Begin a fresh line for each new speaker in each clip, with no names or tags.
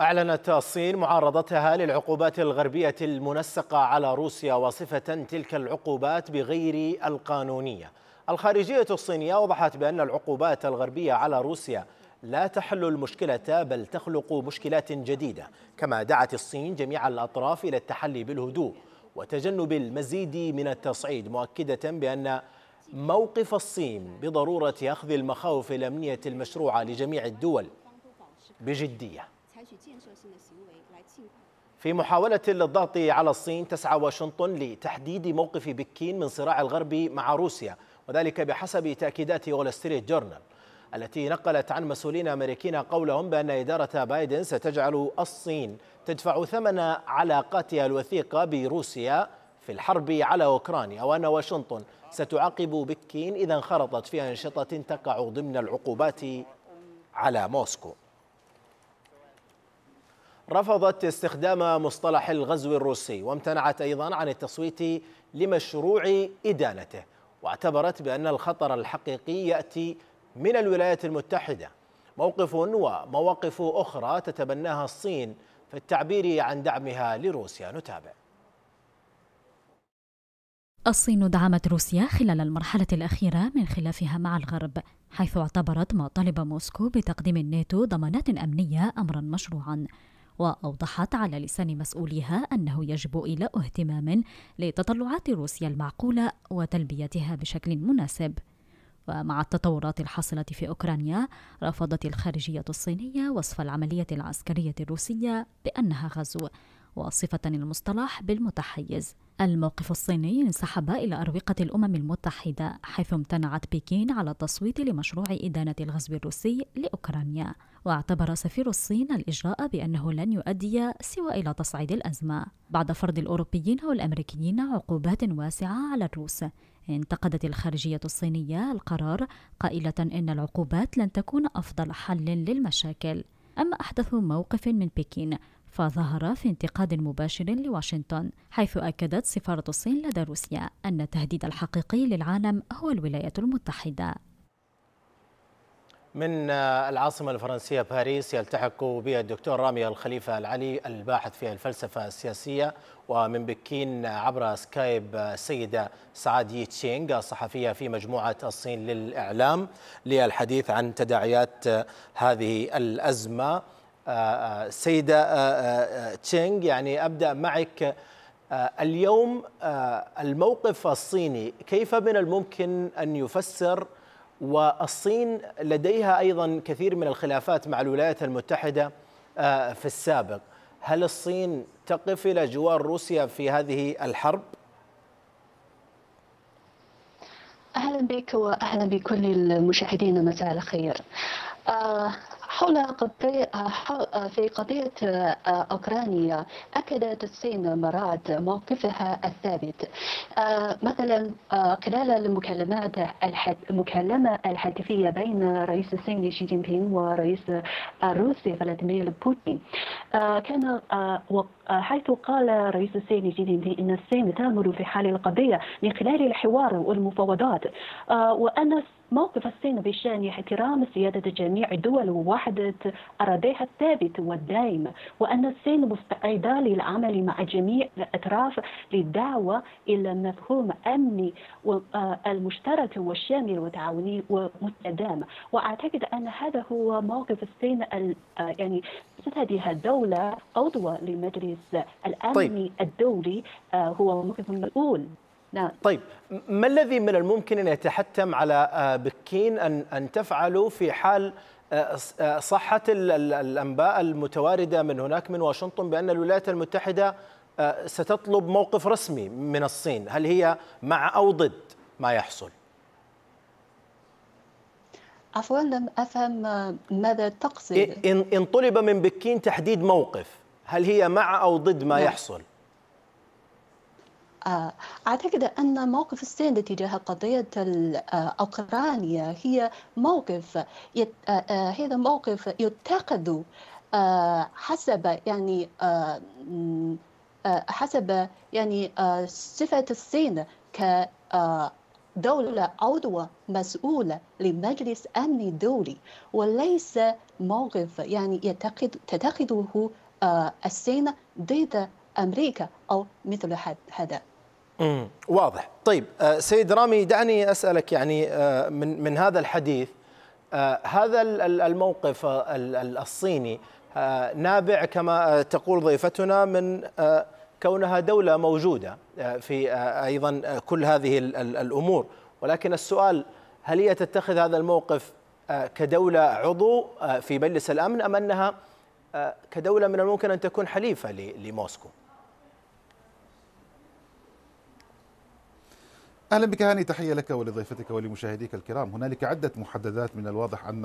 أعلنت الصين معارضتها للعقوبات الغربية المنسقة على روسيا وصفة تلك العقوبات بغير القانونية. الخارجية الصينية وضحت بأن العقوبات الغربية على روسيا لا تحل المشكلة بل تخلق مشكلات جديدة. كما دعت الصين جميع الأطراف إلى التحلي بالهدوء وتجنب المزيد من التصعيد مؤكدة بأن موقف الصين بضرورة أخذ المخاوف الأمنية المشروعة لجميع الدول بجدية. في محاولة للضغط على الصين تسعى واشنطن لتحديد موقف بكين من صراع الغرب مع روسيا وذلك بحسب تأكيدات وول ستريت جورنال التي نقلت عن مسؤولين أمريكيين قولهم بأن إدارة بايدن ستجعل الصين تدفع ثمن علاقاتها الوثيقة بروسيا في الحرب على أوكرانيا وأن واشنطن ستعاقب بكين إذا انخرطت في أنشطة تقع ضمن العقوبات على موسكو. رفضت استخدام مصطلح الغزو الروسي وامتنعت أيضا عن التصويت لمشروع إدانته واعتبرت بأن الخطر الحقيقي يأتي من الولايات المتحدة. موقف ومواقف أخرى تتبناها الصين في التعبير عن دعمها لروسيا. نتابع.
الصين دعمت روسيا خلال المرحلة الأخيرة من خلافها مع الغرب حيث اعتبرت ما طلب موسكو بتقديم الناتو ضمانات أمنية أمرا مشروعا. وأوضحت على لسان مسؤوليها أنه يجب إلى اهتمام لتطلعات روسيا المعقولة وتلبيتها بشكل مناسب. ومع التطورات الحاصلة في أوكرانيا رفضت الخارجية الصينية وصف العملية العسكرية الروسية بأنها غزو وصفة المصطلح بالمتحيز. الموقف الصيني انسحب إلى أروقة الأمم المتحدة حيث امتنعت بكين على التصويت لمشروع إدانة الغزو الروسي لأوكرانيا. واعتبر سفير الصين الإجراء بأنه لن يؤدي سوى إلى تصعيد الأزمة. بعد فرض الأوروبيين والأمريكيين عقوبات واسعة على الروس انتقدت الخارجية الصينية القرار قائلة إن العقوبات لن تكون أفضل حل للمشاكل. أما أحدث موقف من بكين فظهر في انتقاد مباشر لواشنطن حيث أكدت سفارة الصين لدى روسيا أن التهديد الحقيقي للعالم هو الولايات المتحدة.
من العاصمة الفرنسية باريس يلتحق بي الدكتور رامي الخليفة العلي الباحث في الفلسفة السياسية ومن بكين عبر سكايب السيدة سعاد يي تشينغ الصحفية في مجموعة الصين للإعلام للحديث عن تداعيات هذه الأزمة. سيدة تشينغ. يعني أبدأ معك اليوم الموقف الصيني. كيف من الممكن أن يفسر والصين لديها أيضا كثير من الخلافات مع الولايات المتحدة في السابق؟ هل الصين تقف إلى جوار روسيا في هذه الحرب؟
أهلا بك واهلا بكل المشاهدين مساء الخير. حول في قضية أوكرانيا أكدت الصين مرات موقفها الثابت. مثلا خلال المكالمات المكالمة الهاتفية بين رئيس الصين شي جين بينغ ورئيس الروسي فلاديمير بوتين. كان حيث قال رئيس الصين شي جين بينغ أن الصين تعمل في حال القضية من خلال الحوار والمفاوضات. وأن موقف الصين بشأن احترام سيادة جميع الدول ووحدة أراضيها الثابت والدائم وأن الصين مستعدة للعمل مع جميع الأطراف للدعوة إلى مفهوم أمني المشترك والشامل والتعاوني ومستدام وأعتقد أن هذا هو موقف الصين يعني هذه الدولة عضوة لمجلس الأمن طيب. الدولي هو موقف مسؤول
نعم. طيب ما الذي من الممكن أن يتحتم على بكين أن أن تفعله في حال صحة الأنباء المتواردة من هناك من واشنطن بأن الولايات المتحدة ستطلب موقف رسمي من الصين، هل هي مع أو ضد ما يحصل؟
عفوا لم أفهم ماذا تقصد
إن إن طلب من بكين تحديد موقف، هل هي مع أو ضد ما نعم. يحصل؟
أعتقد أن موقف الصين تجاه قضية أوكرانيا هي موقف يت... هذا موقف يتخذ حسب يعني حسب يعني صفة الصين ك دولة عضوة مسؤولة لمجلس أمن الدولي وليس موقف يعني تتخذه آه، الصين ضد أمريكا أو مثل هذا.
امم واضح. طيب آه، سيد رامي دعني أسألك يعني آه، من من هذا الحديث هذا الموقف الصيني نابع كما تقول ضيفتنا من كونها دولة موجودة في أيضا كل هذه الأمور. ولكن السؤال هل هي تتخذ هذا الموقف كدولة عضو في مجلس الأمن أم أنها كدولة من الممكن أن تكون حليفة لموسكو؟
أهلا بك هاني تحية لك ولضيفتك ولمشاهديك الكرام. هنالك عدة محددات من الواضح أن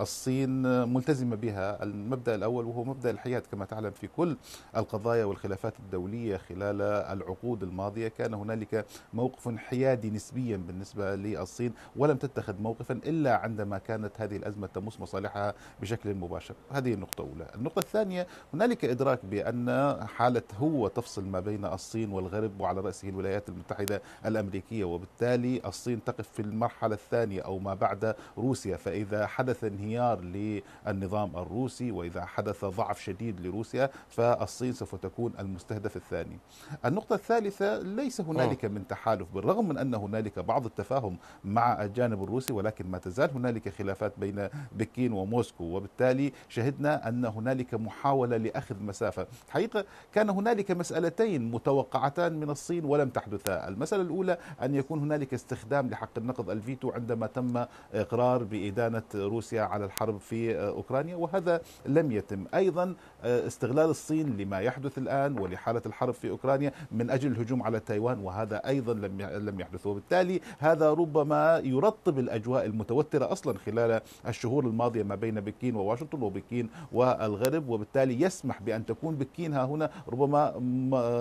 الصين ملتزمة بها المبدأ الأول وهو مبدأ الحياد كما تعلم في كل القضايا والخلافات الدولية خلال العقود الماضية. كان هنالك موقف حيادي نسبيا بالنسبة للصين ولم تتخذ موقفا إلا عندما كانت هذه الأزمة تمس مصالحها بشكل مباشر. هذه النقطة الأولى. النقطة الثانية هنالك إدراك بأن حالة هو تفصل ما بين الصين والغرب وعلى رأسه الولايات المتحدة الأمريكية. وبالتالي الصين تقف في المرحلة الثانية أو ما بعد روسيا. فإذا حدث انهيار للنظام الروسي وإذا حدث ضعف شديد لروسيا فالصين سوف تكون المستهدف الثاني. النقطة الثالثة ليس هنالك من تحالف بالرغم من أن هنالك بعض التفاهم مع الجانب الروسي ولكن ما تزال هنالك خلافات بين بكين وموسكو. وبالتالي شهدنا أن هنالك محاولة لأخذ مسافة. حقيقة كان هنالك مسألتين متوقعتان من الصين ولم تحدثا. المسألة الأولى أن يكون هنالك استخدام لحق النقض الفيتو عندما تم إقرار بإدانة روسيا على الحرب في أوكرانيا وهذا لم يتم. أيضا استغلال الصين لما يحدث الآن ولحالة الحرب في أوكرانيا من أجل الهجوم على تايوان وهذا أيضا لم لم يحدث. وبالتالي هذا ربما يرطب الأجواء المتوترة أصلا خلال الشهور الماضية ما بين بكين وواشنطن وبكين والغرب. وبالتالي يسمح بأن تكون بكين ها هنا ربما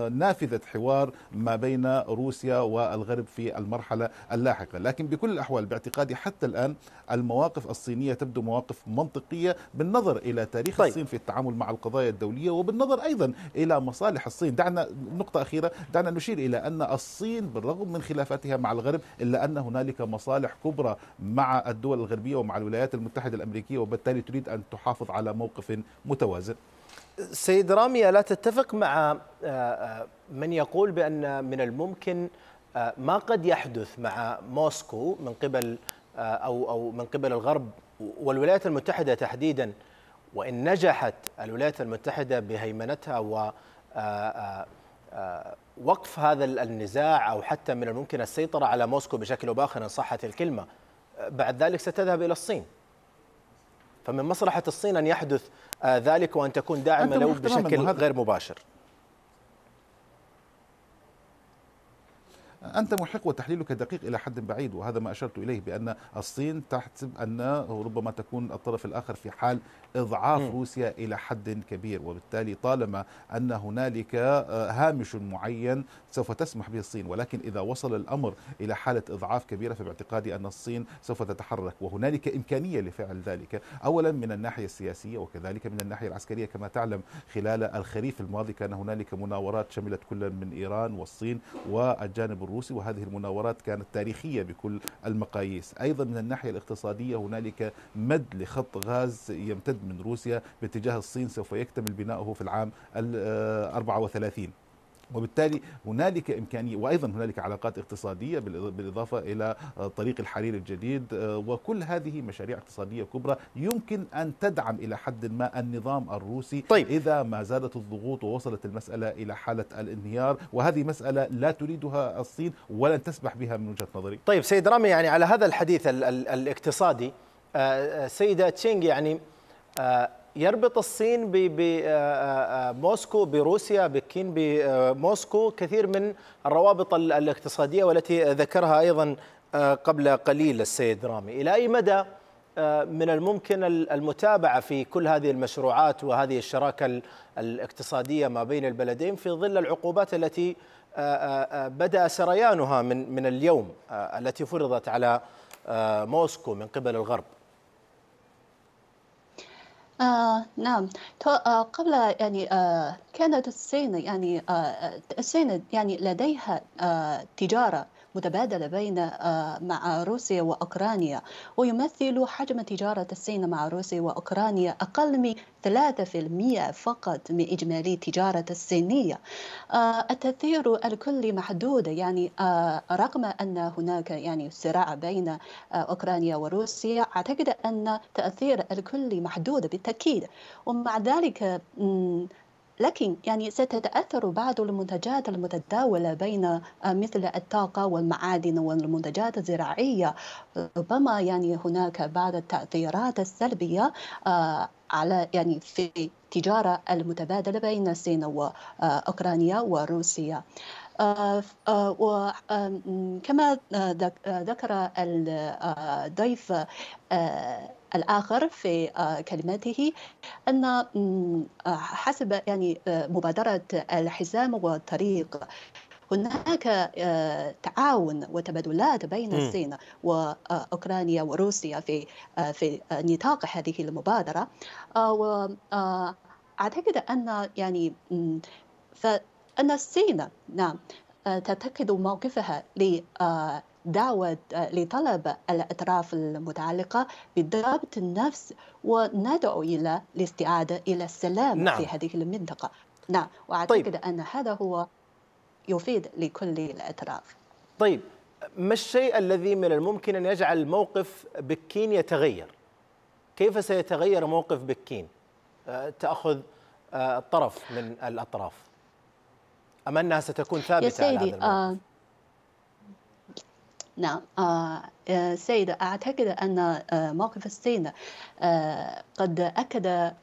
نافذة حوار ما بين روسيا والغرب في المرحلة اللاحقة. لكن بكل الأحوال باعتقادي حتى الآن المواقف الصينية تبدو مواقف منطقية بالنظر إلى تاريخ طيب. الصين في التعامل مع القضايا الدولية وبالنظر أيضا إلى مصالح الصين. دعنا نقطة أخيرة. دعنا نشير إلى أن الصين بالرغم من خلافاتها مع الغرب إلا أن هنالك مصالح كبرى مع الدول الغربية ومع الولايات المتحدة الأمريكية وبالتالي تريد أن تحافظ على موقف متوازن.
سيد رامي لا تتفق مع آه، آه، من يقول بأن من الممكن ما قد يحدث مع موسكو من قبل آه، أو أو من قبل الغرب والولايات المتحدة تحديدا وإن نجحت الولايات المتحدة بهيمنتها و آه، وقف هذا النزاع أو حتى من الممكن السيطرة على موسكو بشكل أو باخر إن صحت الكلمة بعد ذلك ستذهب إلى الصين. فمن مصلحة الصين أن يحدث ذلك وأن تكون داعمه له بشكل غير مباشر.
أنت محق وتحليلك دقيق إلى حد بعيد وهذا ما أشرت إليه بأن الصين تحسب أن ربما تكون الطرف الآخر في حال إضعاف م. روسيا إلى حد كبير وبالتالي طالما أن هنالك آه، هامش معين سوف تسمح به الصين ولكن إذا وصل الأمر إلى حالة إضعاف كبيرة فباعتقادي أن الصين سوف تتحرك وهنالك إمكانية لفعل ذلك أولا من الناحية السياسية وكذلك من الناحية العسكرية كما تعلم خلال الخريف الماضي كان هنالك مناورات شملت كل من إيران والصين والجانب الروسي وهذه المناورات كانت تاريخية بكل المقاييس. أيضا من الناحية الاقتصادية هنالك مد لخط غاز يمتد من روسيا باتجاه الصين سوف يكتمل بناؤه في العام ال 34 وبالتالي هنالك إمكانية وأيضا هنالك علاقات اقتصادية بالإضافة إلى طريق الحرير الجديد وكل هذه مشاريع اقتصادية كبرى يمكن أن تدعم إلى حد ما النظام الروسي طيب. إذا ما زادت الضغوط ووصلت المسألة إلى حالة الانهيار وهذه مسألة لا تريدها الصين ولن تسمح بها من وجهة نظري
طيب سيد رامي يعني على هذا الحديث الاقتصادي آه، آه، سيدة تشينغ يعني آه، يربط الصين بموسكو بروسيا بكين بموسكو. كثير من الروابط الاقتصادية والتي ذكرها أيضا قبل قليل السيد رامي. إلى أي مدى من الممكن المتابعة في كل هذه المشروعات وهذه الشراكة الاقتصادية ما بين البلدين في ظل العقوبات التي بدأ سريانها من من اليوم التي فرضت على موسكو من قبل الغرب؟
آه نعم. آه قبل يعني آه كانت الصين يعني آه الصين يعني لديها آه تجارة. متبادلة بين آه، مع روسيا وأوكرانيا ويمثل حجم تجارة الصين مع روسيا وأوكرانيا أقل من 3% فقط من إجمالي التجارة الصينية التأثير الكلي محدود يعني رغم أن هناك يعني صراع بين أوكرانيا وروسيا أعتقد أن تأثير الكلي محدود بالتأكيد. ومع ذلك لكن يعني ستتأثر بعض المنتجات المتداولة بين آه، مثل الطاقة والمعادن والمنتجات الزراعية. ربما يعني هناك بعض التأثيرات السلبية آه، على يعني في التجارة المتبادلة بين الصين وأوكرانيا وروسيا. وكما ذكر الضيف الآخر في كلماته أن حسب يعني مبادرة الحزام والطريق هناك تعاون وتبادلات بين الصين واوكرانيا وروسيا في في نطاق هذه المبادرة. واعتقد أن يعني أن الصين نعم آه، تتخذ موقفها لدعوة آه، لطلب الأطراف المتعلقة بضبط النفس وندعو إلى الاستعادة إلى السلام نعم. في هذه المنطقة. نعم وأعتقد طيب. أن هذا هو يفيد لكل الأطراف.
طيب ما الشيء الذي من الممكن أن يجعل موقف بكين يتغير؟ كيف سيتغير موقف بكين؟ آه، تأخذ طرف من الأطراف. أم أنها ستكون ثابتة يا سيدي على هذا آه
نعم. آه, آه، سيد أعتقد أن آه موقف الصين قد أكد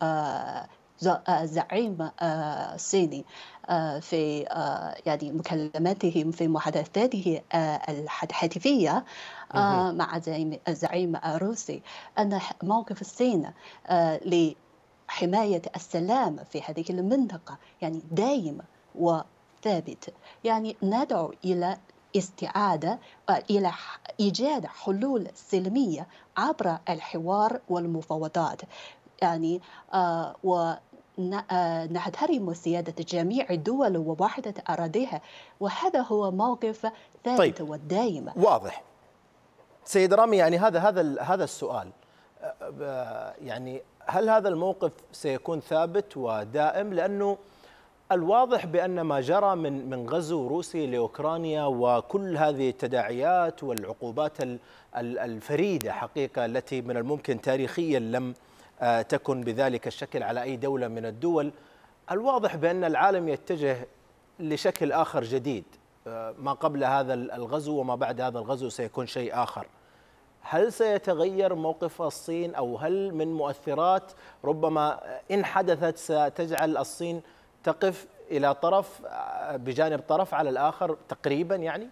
زعيم الصيني في يعني مكالماتهم في محادثاته الهاتفية مع الزعيم الروسي أن موقف الصين لحماية السلام في هذه المنطقة يعني دائم و ثابت يعني ندعو إلى استعادة آه، إلى إيجاد حلول سلمية عبر الحوار والمفاوضات. يعني آه ونحترم آه، سيادة جميع الدول ووحدة أراضيها وهذا هو موقف ثابت طيب. والدائم
واضح. سيد رامي يعني هذا هذا هذا السؤال آه، يعني هل هذا الموقف سيكون ثابت ودائم؟ لأنه الواضح بأن ما جرى من من غزو روسي لأوكرانيا وكل هذه التداعيات والعقوبات الفريدة حقيقة التي من الممكن تاريخيا لم آه، تكن بذلك الشكل على أي دولة من الدول الواضح بأن العالم يتجه لشكل آخر جديد آه، ما قبل هذا الغزو وما بعد هذا الغزو سيكون شيء آخر. هل سيتغير موقف الصين أو هل من مؤثرات؟ ربما إن حدثت ستجعل الصين تقف إلى طرف بجانب طرف على الآخر تقريبا يعني؟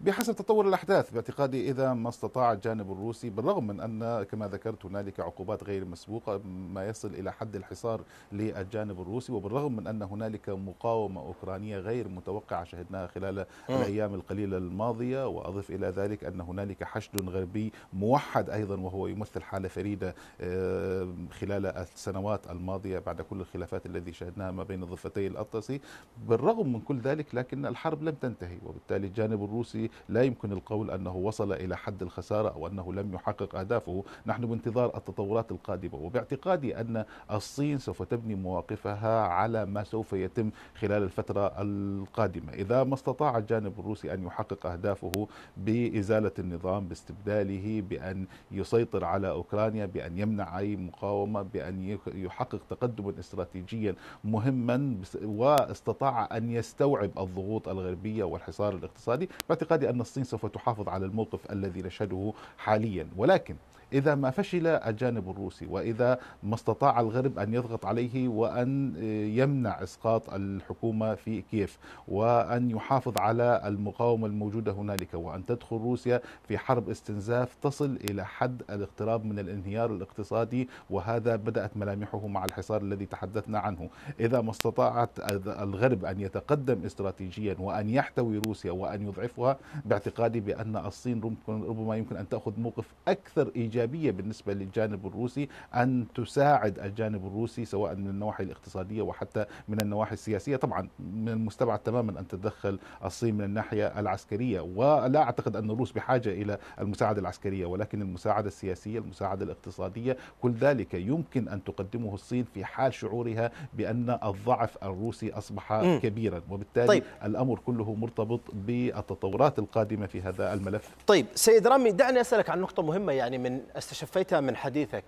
بحسب تطور الأحداث باعتقادي إذا ما استطاع الجانب الروسي بالرغم من أن كما ذكرت هنالك عقوبات غير مسبوقة ما يصل إلى حد الحصار للجانب الروسي وبالرغم من أن هنالك مقاومة أوكرانية غير متوقعة شهدناها خلال الأيام القليلة الماضية وأضف إلى ذلك أن هنالك حشد غربي موحد أيضا وهو يمثل حالة فريدة آه، خلال السنوات الماضية بعد كل الخلافات التي شهدناها ما بين ضفتي الأطلسي. بالرغم من كل ذلك لكن الحرب لم تنتهي وبالتالي الجانب الروسي لا يمكن القول أنه وصل إلى حد الخسارة أو أنه لم يحقق أهدافه. نحن بانتظار التطورات القادمة وباعتقادي أن الصين سوف تبني مواقفها على ما سوف يتم خلال الفترة القادمة. إذا ما استطاع الجانب الروسي أن يحقق أهدافه بإزالة النظام باستبداله بأن يسيطر على أوكرانيا بأن يمنع أي مقاومة بأن يحقق تقدما استراتيجيا مهما واستطاع أن يستوعب الضغوط الغربية والحصار الاقتصادي باعتقادي أن الصين سوف تحافظ على الموقف الذي نشهده حاليا. ولكن إذا ما فشل الجانب الروسي وإذا ما استطاع الغرب أن يضغط عليه وأن يمنع إسقاط الحكومة في كييف وأن يحافظ على المقاومة الموجودة هنالك وأن تدخل روسيا في حرب استنزاف تصل إلى حد الاقتراب من الانهيار الاقتصادي وهذا بدأت ملامحه مع الحصار الذي تحدثنا عنه. إذا ما استطاعت الغرب أن يتقدم استراتيجيا وأن يحتوي روسيا وأن يضعفها باعتقادي بأن الصين ربما يمكن أن تأخذ موقف أكثر إيجابي إيجابية بالنسبة للجانب الروسي أن تساعد الجانب الروسي سواء من النواحي الاقتصادية وحتى من النواحي السياسية طبعا من المستبعد تماما أن تتدخل الصين من الناحية العسكرية ولا أعتقد أن الروس بحاجة إلى المساعدة العسكرية ولكن المساعدة السياسية المساعدة الاقتصادية كل ذلك يمكن أن تقدمه الصين في حال شعورها بأن الضعف الروسي أصبح م. كبيرا وبالتالي طيب. الأمر كله مرتبط بالتطورات القادمة في هذا الملف
طيب سيد رامي دعني أسألك عن نقطة مهمة يعني من استشفيتها من حديثك.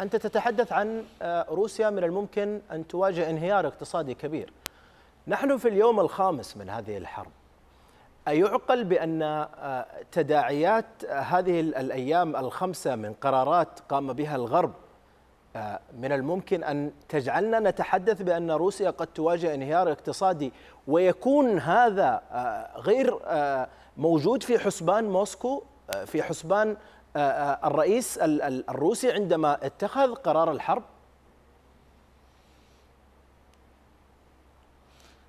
أنت تتحدث عن روسيا من الممكن أن تواجه انهيار اقتصادي كبير. نحن في اليوم الخامس من هذه الحرب. أيعقل بأن تداعيات هذه الأيام الخمسة من قرارات قام بها الغرب من الممكن أن تجعلنا نتحدث بأن روسيا قد تواجه انهيار اقتصادي ويكون هذا غير موجود في حسبان موسكو في حسبان الرئيس الروسي عندما اتخذ قرار الحرب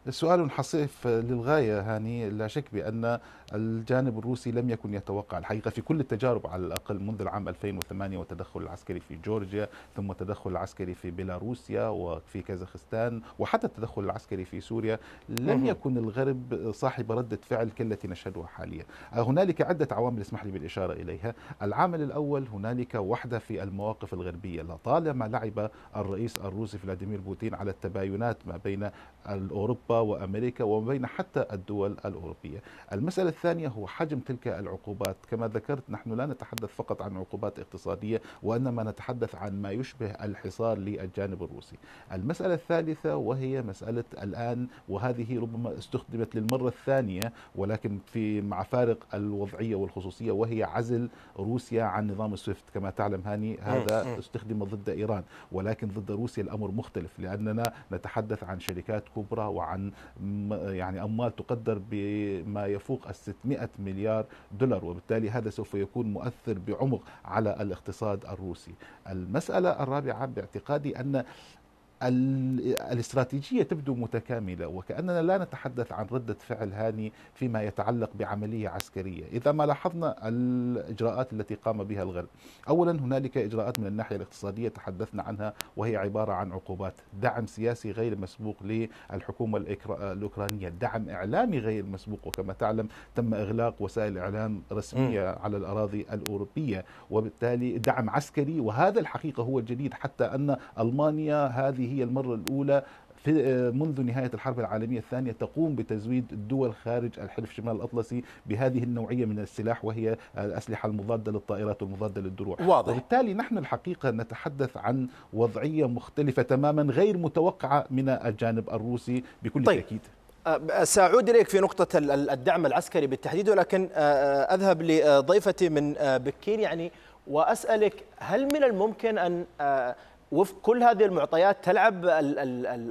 سؤال حصيف للغاية هاني لا شك بأن الجانب الروسي لم يكن يتوقع الحقيقة في كل التجارب على الأقل منذ العام 2008 والتدخل العسكري في جورجيا ثم التدخل العسكري في بيلاروسيا وفي كازاخستان وحتى التدخل العسكري في سوريا. لم يكن الغرب صاحب ردة فعل كالتي نشهدها حاليا. هنالك عدة عوامل اسمح لي بالإشارة إليها. العامل الأول هنالك وحدة في المواقف الغربية. لطالما لعب الرئيس الروسي فلاديمير بوتين على التباينات ما بين أوروبا وأمريكا وما بين حتى الدول الأوروبية. المسألة الثانية هو حجم تلك العقوبات. كما ذكرت نحن لا نتحدث فقط عن عقوبات اقتصادية وإنما نتحدث عن ما يشبه الحصار للجانب الروسي. المسألة الثالثة وهي مسألة الآن وهذه ربما استخدمت للمرة الثانية ولكن في مع فارق الوضعية والخصوصية وهي عزل روسيا عن نظام السويفت كما تعلم هاني هذا استخدم ضد إيران. ولكن ضد روسيا الأمر مختلف لأننا نتحدث عن شركات كبرى وعن يعني أموال تقدر بما يفوق 600 مليار دولار وبالتالي هذا سوف يكون مؤثر بعمق على الاقتصاد الروسي. المسألة الرابعة باعتقادي أن الاستراتيجية تبدو متكاملة وكأننا لا نتحدث عن ردة فعل هاني فيما يتعلق بعملية عسكرية. إذا ما لاحظنا الإجراءات التي قام بها الغرب. أولا هنالك إجراءات من الناحية الاقتصادية تحدثنا عنها وهي عبارة عن عقوبات. دعم سياسي غير مسبوق للحكومة الأوكرانية. دعم إعلامي غير مسبوق وكما تعلم تم إغلاق وسائل إعلام رسمية م. على الأراضي الأوروبية. وبالتالي دعم عسكري وهذا الحقيقة هو الجديد حتى أن ألمانيا هذه هي المرة الأولى في منذ نهاية الحرب العالمية الثانية تقوم بتزويد الدول خارج الحلف الشمال الأطلسي بهذه النوعية من السلاح وهي الأسلحة المضادة للطائرات والمضادة للدروع
واضح.
وبالتالي نحن الحقيقة نتحدث عن وضعية مختلفة تماما غير متوقعة من الجانب الروسي بكل
طيب.
تأكيد
سأعود إليك في نقطة الدعم العسكري بالتحديد ولكن أذهب لضيفتي من بكين يعني وأسألك هل من الممكن أن وفق كل هذه المعطيات تلعب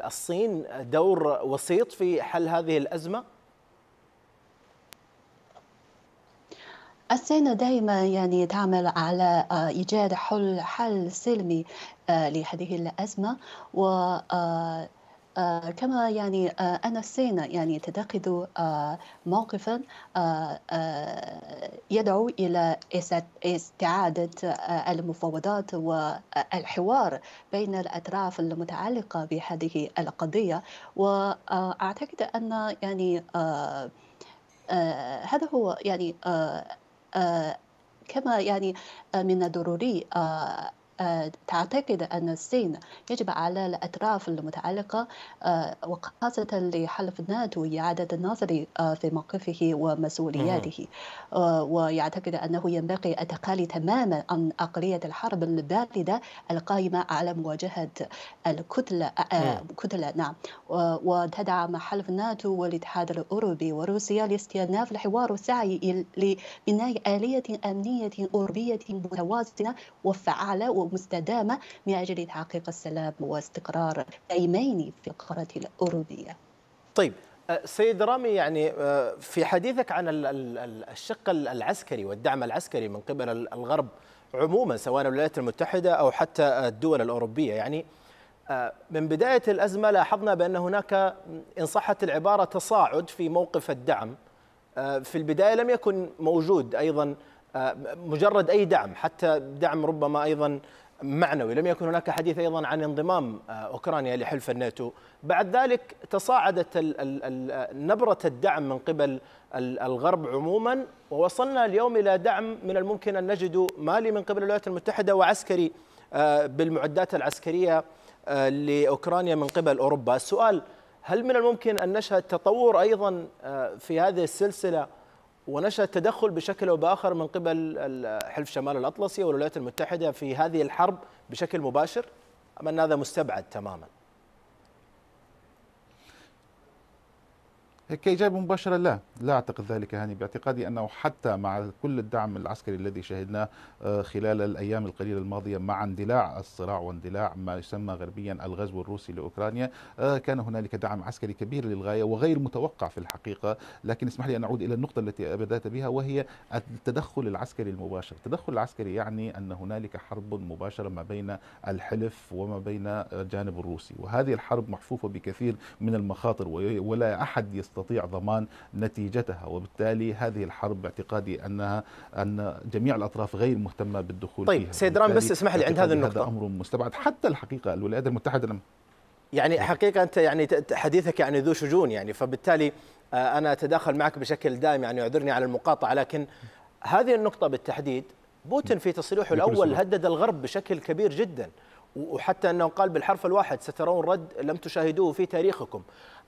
الصين دور وسيط في حل هذه الأزمة؟
الصين دائما يعني تعمل على إيجاد حل حل سلمي لهذه الأزمة و آه كما يعني آه أن الصين يعني تتخذ آه موقفا يدعو إلى استعادة المفاوضات والحوار بين الأطراف المتعلقة بهذه القضية. وأعتقد أن يعني هذا هو يعني كما يعني من الضروري تعتقد أن الصين يجب على الأطراف المتعلقة وخاصة لحلف الناتو إعادة النظر في موقفه ومسؤولياته. ويعتقد أنه ينبغي التخلي تماما عن عقلية الحرب الباردة القائمة على مواجهة الكتلة كتلة نعم. وتدعم حلف الناتو والاتحاد الأوروبي وروسيا لاستئناف الحوار والسعي لبناء آلية أمنية أوروبية متوازنة وفعالة ومستدامة من أجل تحقيق السلام واستقرار دائمين في القارة الأوروبية.
طيب سيد رامي يعني في حديثك عن الشق العسكري والدعم العسكري من قبل الغرب عموما سواء الولايات المتحدة أو حتى الدول الأوروبية يعني من بداية الأزمة لاحظنا بأن هناك إن صحت العبارة تصاعد في موقف الدعم. في البداية لم يكن موجود أيضا مجرد أي دعم حتى دعم ربما أيضا معنوي. لم يكن هناك حديث أيضا عن انضمام أوكرانيا لحلف الناتو. بعد ذلك تصاعدت نبرة الدعم من قبل الغرب عموما ووصلنا اليوم إلى دعم من الممكن أن نجد مالي من قبل الولايات المتحدة وعسكري بالمعدات العسكرية لأوكرانيا من قبل أوروبا. السؤال هل من الممكن أن نشهد تطور أيضا في هذه السلسلة ونشهد تدخل بشكل أو بآخر من قبل حلف شمال الأطلسي والولايات المتحدة في هذه الحرب بشكل مباشر ام أن هذا مستبعد تماما؟
كإجابة مباشرة؟ لا. لا أعتقد ذلك هاني باعتقادي أنه حتى مع كل الدعم العسكري الذي شهدناه آه، خلال الأيام القليلة الماضية مع اندلاع الصراع واندلاع ما يسمى غربيا الغزو الروسي لأوكرانيا آه، كان هنالك دعم عسكري كبير للغاية وغير متوقع في الحقيقة. لكن اسمح لي أن أعود إلى النقطة التي بدأت بها وهي التدخل العسكري المباشر. التدخل العسكري يعني أن هنالك حرب مباشرة ما بين الحلف وما بين الجانب الروسي وهذه الحرب محفوفة بكثير من المخاطر ولا أحد يستطيع ضمان نتيجتها وبالتالي هذه الحرب باعتقادي أنها أن جميع الأطراف غير مهتمة بالدخول
طيب فيها. سيد رام بس اسمح لي عند هذه النقطة.
هذا أمر مستبعد. حتى الحقيقة الولايات المتحدة لم
يعني حقيقة أنت يعني حديثك يعني ذو شجون يعني فبالتالي آه، أنا أتداخل معك بشكل دائم يعني اعذرني على المقاطعة لكن هذه النقطة بالتحديد بوتين في تصريحه الأول هدد الغرب بشكل كبير جدا وحتى أنه قال بالحرف الواحد سترون رد لم تشاهدوه في تاريخكم.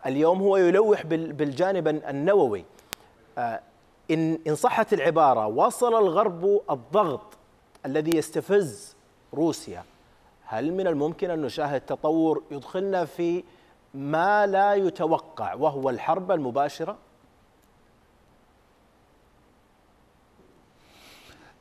اليوم هو يلوح بالجانب النووي آه، إن إن صحت العبارة وصل الغرب الضغط الذي يستفز روسيا هل من الممكن أن نشاهد تطور يدخلنا في ما لا يتوقع وهو الحرب المباشرة؟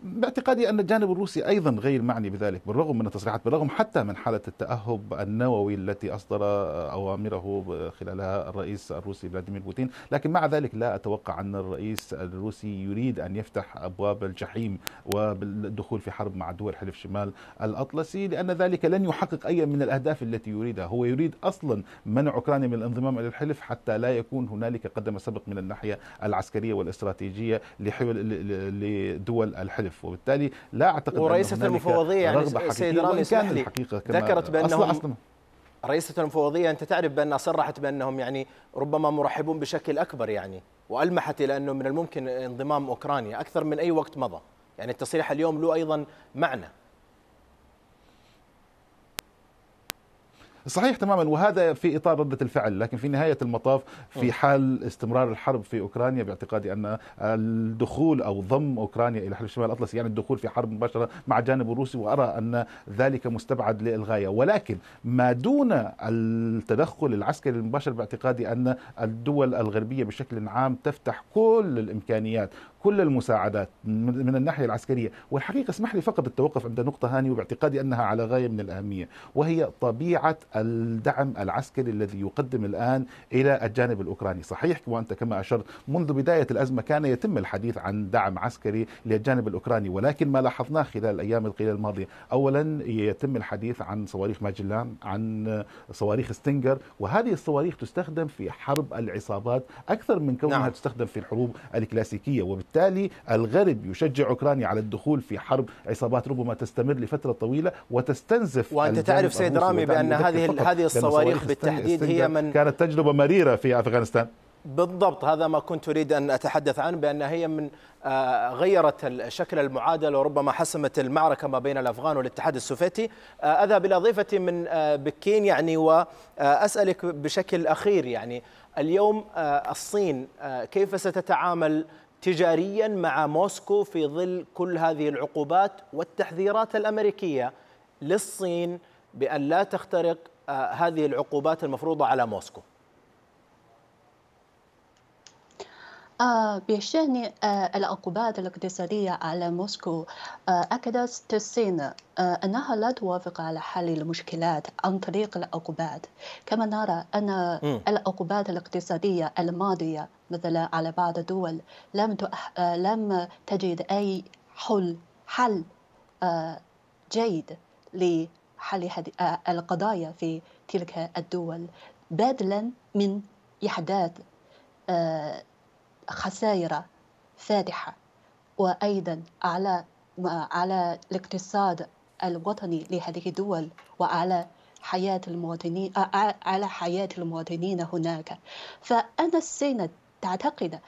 باعتقادي أن الجانب الروسي أيضا غير معني بذلك بالرغم من التصريحات بالرغم حتى من حالة التأهب النووي التي أصدر أوامره خلالها الرئيس الروسي فلاديمير بوتين. لكن مع ذلك لا أتوقع أن الرئيس الروسي يريد أن يفتح أبواب الجحيم والدخول في حرب مع دول حلف شمال الأطلسي لأن ذلك لن يحقق أي من الأهداف التي يريدها. هو يريد أصلا منع أوكرانيا من الانضمام إلى الحلف حتى لا يكون هنالك قدم سبق من الناحية العسكرية والإستراتيجية لدول الحلف. يختلف وبالتالي لا أعتقد
ورئيسة المفوضية يعني سيد رامي اسمح لي ذكرت بأنهم أصل أصل رئيسة المفوضية أنت تعرف بأنها صرحت بأنهم يعني ربما مرحبون بشكل أكبر يعني وألمحت إلى أنه من الممكن انضمام أوكرانيا أكثر من أي وقت مضى. يعني التصريح اليوم له أيضا معنى.
صحيح تماما وهذا في إطار ردة الفعل لكن في نهاية المطاف في حال استمرار الحرب في أوكرانيا باعتقادي أن الدخول أو ضم أوكرانيا إلى حلف الشمال الأطلسي يعني الدخول في حرب مباشرة مع الجانب الروسي وأرى أن ذلك مستبعد للغاية. ولكن ما دون التدخل العسكري المباشر باعتقادي أن الدول الغربية بشكل عام تفتح كل الإمكانيات كل المساعدات من الناحية العسكرية. والحقيقة اسمح لي فقط التوقف عند نقطة هنا وباعتقادي أنها على غاية من الأهمية وهي طبيعة الدعم العسكري الذي يقدم الآن إلى الجانب الأوكراني. صحيح وانت كما أشرت منذ بداية الأزمة كان يتم الحديث عن دعم عسكري للجانب الأوكراني ولكن ما لاحظناه خلال الأيام القليلة الماضية. اولا يتم الحديث عن صواريخ جافلين عن صواريخ ستينجر وهذه الصواريخ تستخدم في حرب العصابات أكثر من كونها نعم. تستخدم في الحروب الكلاسيكية وبالتالي وبالتالي الغرب يشجع أوكرانيا على الدخول في حرب عصابات ربما تستمر لفترة طويلة وتستنزف
وأنت تعرف سيد رامي بأن هذه هذه الصواريخ بالتحديد هي من
كانت تجربة مريرة في أفغانستان.
بالضبط هذا ما كنت أريد أن أتحدث عنه بأن هي من آه، غيرت شكل المعادله وربما حسمت المعركة ما بين الأفغان والاتحاد السوفيتي. آه، أذهب إلى ضيفتي من آه، بكين يعني واسالك بشكل أخير يعني. اليوم الصين كيف ستتعامل تجاريا مع موسكو في ظل كل هذه العقوبات والتحذيرات الأمريكية للصين بأن لا تخترق آه، هذه العقوبات المفروضة على موسكو.
آه بشأن آه العقوبات الاقتصادية على موسكو آه أكدت الصين آه أنها لا توافق على حل المشكلات عن طريق العقوبات. كما نرى أن العقوبات الاقتصادية الماضية مثلا على بعض الدول لم آه لم تجد أي حل حل آه جيد لحل آه القضايا في تلك الدول بدلا من إحداث آه خسائر فادحة. وأيضا على على الاقتصاد الوطني لهذه الدول وعلى حياة المواطنين على حياة المواطنين هناك. فأن الصين تعتقد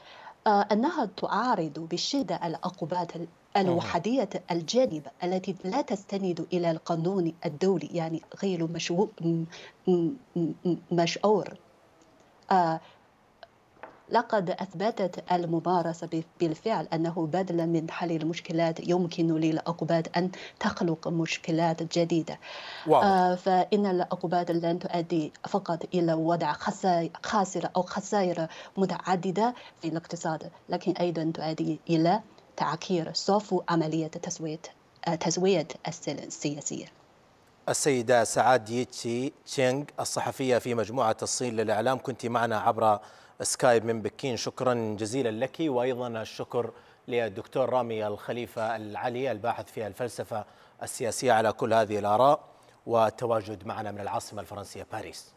أنها تعارض بشدة العقوبات الوحدية الجانب التي لا تستند إلى القانون الدولي يعني غير مشعور لقد أثبتت الممارسة بالفعل أنه بدلا من حل المشكلات يمكن للعقوبات أن تخلق مشكلات جديدة واضح. آه فإن العقوبات لن تؤدي فقط إلى وضع خاسرة أو خسائر متعددة في الاقتصاد لكن أيضا تؤدي إلى تعكير صفو عملية تسوية آه، تسوية السياسية
السيدة سعاد ييتشي تشينغ الصحفية في مجموعة الصين للإعلام كنت معنا عبر سكايب من بكين. شكرا جزيلا لك وأيضا الشكر للدكتور رامي الخليفة العلي الباحث في الفلسفة السياسية على كل هذه الآراء والتواجد معنا من العاصمة الفرنسية باريس.